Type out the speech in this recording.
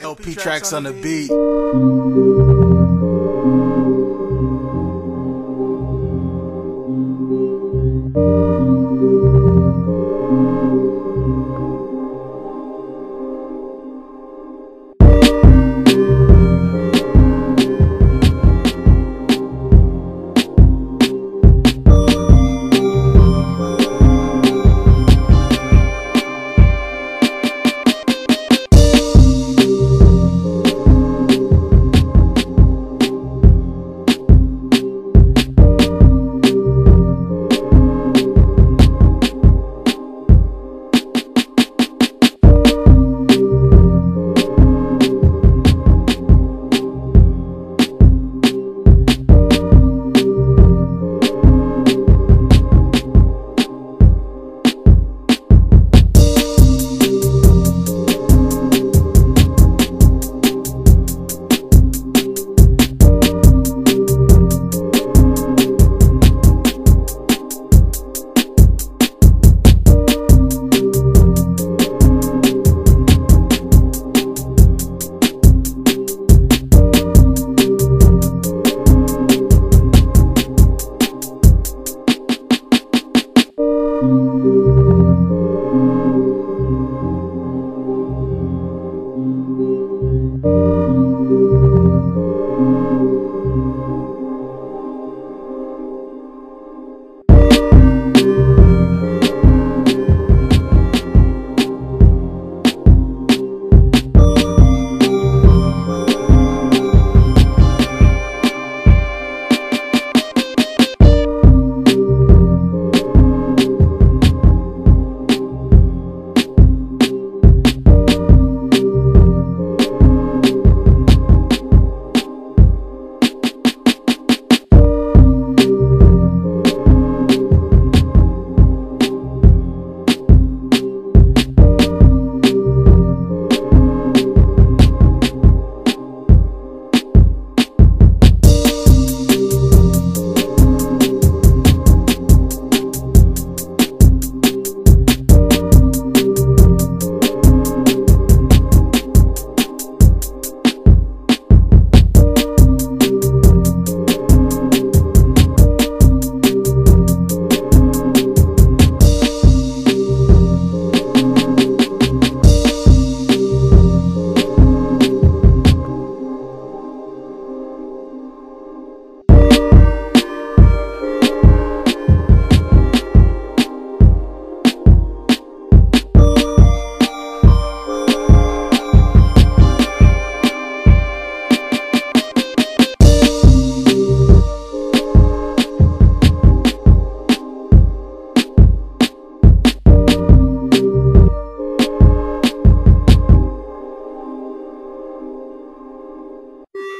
LP tracks on the beat.